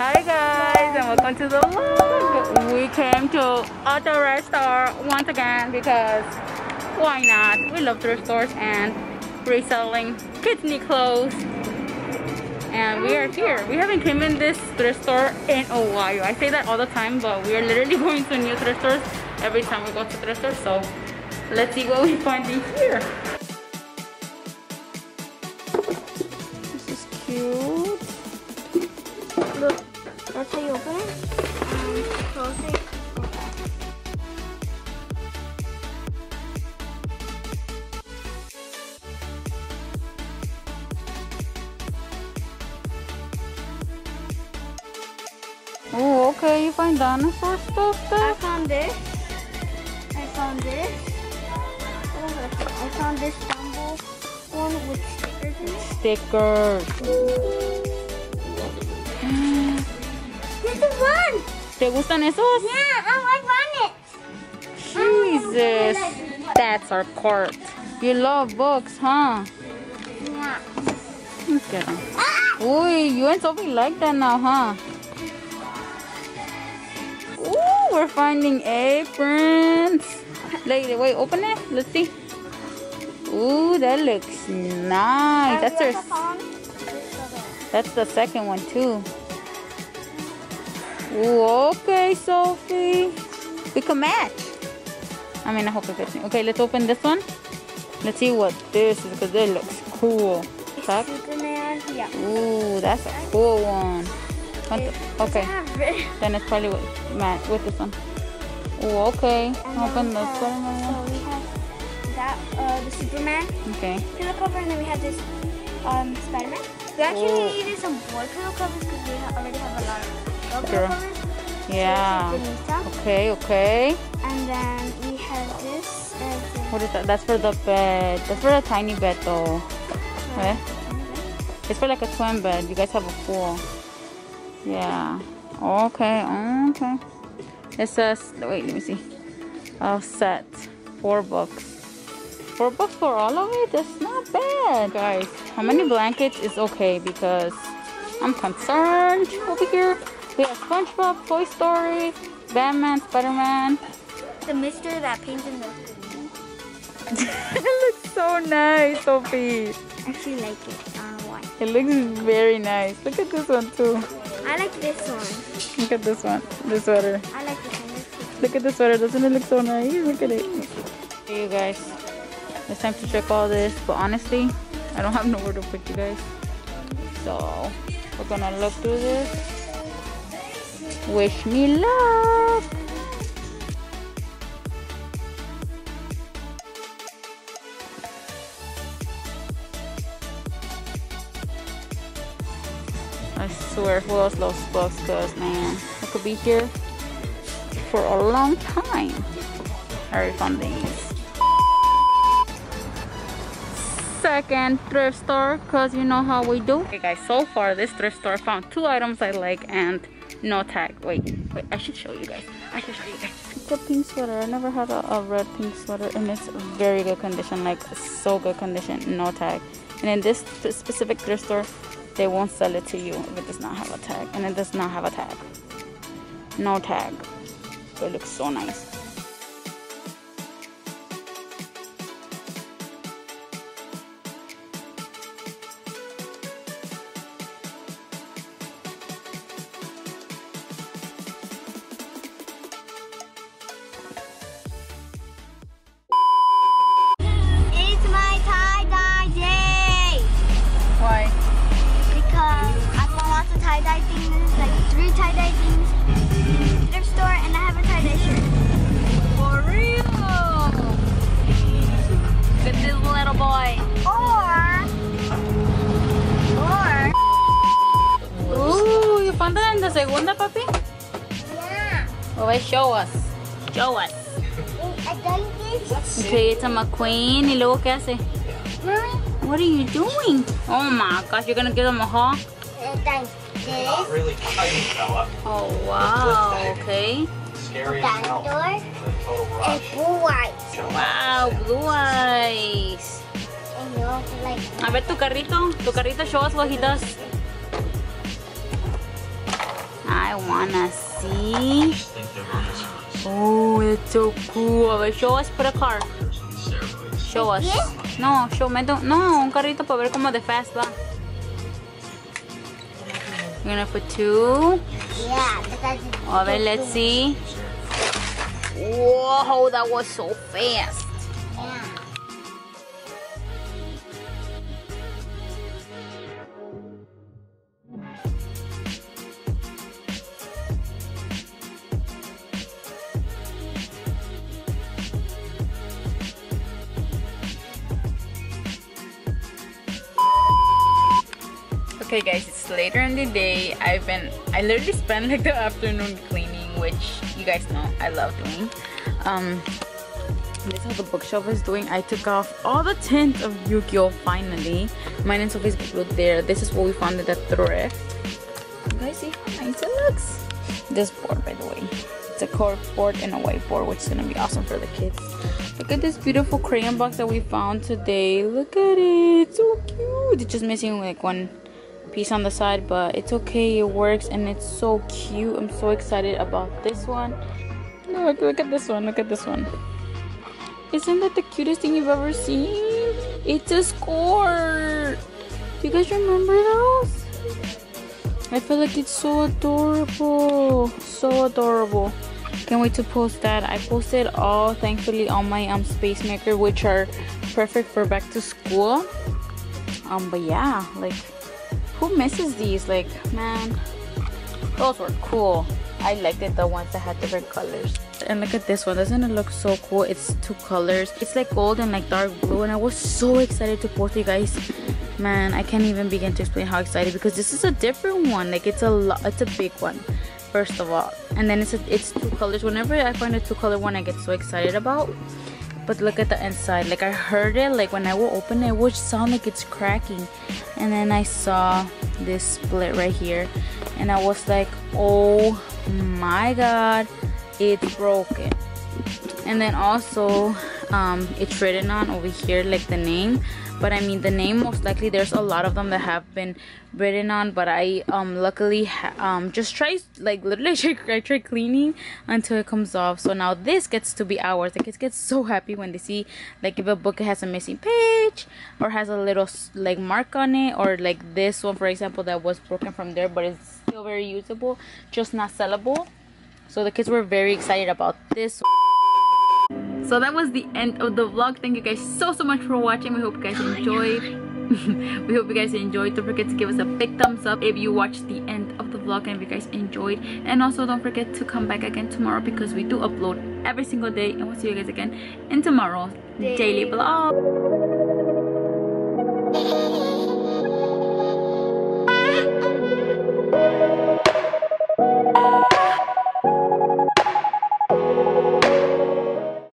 Hi guys and welcome to the vlog. We came to Auto Restore once again because why not? We love thrift stores and reselling kidney clothes. And we are here. We haven't came in this thrift store in a while. I say that all the time, but we are literally going to new thrift stores every time we go to thrift stores. So let's see what we find in here. Oh, okay. You find dinosaur stuff I found this. I found this. I found? This Dumbo one with stickers in it. Stickers. This is one. ¿Te gustan esos? Yeah, I found it. Jesus. That's our cart. You love books, huh? Yeah. Let's get them. Ah! Uy, you and Sophie like that now, huh? We're finding aprons. Lady, wait, open it. Let's see. Ooh, that looks nice. That's Have our, ever found this? that's the second one too. Ooh, okay, Sophie. We can match. I mean, I hope it fits me. Okay, let's open this one. Let's see what this is because it looks cool. Tuck. Yeah. Ooh, that's a cool one. What the- okay, then it's probably with Matt with this one. Ooh, okay. And Open the Spider-Man one. So we have that, uh, the Superman Okay. pillow cover, and then we have this um, Spider-Man. We actually Oh. needed some boy pillow covers because we ha- already have a lot of pillow covers. Yeah. So this is Benita. Okay, okay. And then we have this What is that? That's for the bed. That's for a tiny bed though. Okay. It's for like a twin bed. You guys have a full. Yeah. Okay. Okay. It says. Wait. Let me see. Oh, set. Four books. Four books for all of it. That's not bad, guys. How many blankets is okay because I'm concerned over here. We have SpongeBob, Toy Story, Batman, Spider-Man. the mister that paints in the. it looks so nice, Sophie. I actually like it. I don't know why. It looks very nice. Look at this one too. I like this one. Look at this one. This sweater. I like this one. This one. Look at the sweater. Doesn't it look so nice? Look at it. Hey, you guys. It's time to check all this. But honestly, I don't have nowhere to put you guys. So, we're gonna look through this. Wish me luck. I swear, who else loves books? Cause man, I could be here for a long time. I already found these. Second thrift store, cause you know how we do. Okay guys, so far this thrift store found two items I like and no tag. Wait, wait, I should show you guys. I should show you guys. The pink sweater. I never had a, a red pink sweater and it's very good condition, like so good condition, no tag. And in this specific thrift store, they won't sell it to you if it does not have a tag. And it does not have a tag. No tag. But it looks so nice. Tie-dye the thrift store, and I have a tie-dye shirt. For real! At this little boy. Or, or, Ooh, you found that in the segunda, papi? yeah, Oh, show us. Show us. Okay, it's a McQueen. ¿Y luego qué hace? Mommy, What are you doing? Oh my gosh, you're gonna give them a haul? I done this. really tiny fella. Oh wow, okay. Scary as Done hell. door. The total And blue eyes. Wow, blue eyes. And you also like A ver tu carrito, tu carrito, show us what he does. I wanna see. just think they're on this one. Oh, it's so cool. Wait, show us, put a car. Show us. No, show me. No, un carrito para ver cómo de fast va. You're gonna put two. Yeah, because it's A ver, let's see. Whoa, that was so fast. Okay guys, it's later in the day. I've been, I literally spent like the afternoon cleaning, which you guys know I love doing. Um, this is how the bookshelf is doing. I took off all the tint of Yu-Gi-Oh! finally. Mine and Sophie's glued there. This is what we found at the thrift. You guys see how nice it looks? This board, by the way. It's a cork board and a whiteboard, which is gonna be awesome for the kids. Look at this beautiful crayon box that we found today. Look at it, so cute. It's just missing like one piece on the side, but it's okay. It works and it's so cute. I'm so excited about this one. Look, look at this one. Look at this one. Isn't that the cutest thing you've ever seen? It's a score. Do you guys remember those? I feel like it's so adorable. So adorable. Can't wait to post that. I posted all thankfully on my um space maker which are perfect for back to school. Um but yeah, like who misses these? Like man, those were cool. I liked it the ones that had different colors. And look at this one. Doesn't it look so cool? It's two colors. It's like gold and like dark blue. And I was so excited to post you guys. Man, I can't even begin to explain how excited because this is a different one. Like it's a lot. It's a big one first of all, and then it's a, it's two colors. Whenever I find a two color one, I get so excited about. But look at the inside. Like I heard it. Like when I will open it, it would sound like it's cracking. And then I saw this split right here, and I was like, oh my god it's broken and then also um, it's written on over here like the name but i mean the name most likely there's a lot of them that have been written on but i um luckily um just try like literally I try cleaning until it comes off. So now this gets to be ours. The kids get so happy when they see like if a book has a missing page or has a little like mark on it or like this one for example that was broken from there but it's still very usable just not sellable. So the kids were very excited about this so that was the end of the vlog. Thank you guys so so much for watching. We hope you guys enjoyed. We hope you guys enjoyed. Don't forget to give us a big thumbs up if you watched the end of the vlog and if you guys enjoyed. And also don't forget to come back again tomorrow because we do upload every single day. And we'll see you guys again in tomorrow's daily. vlog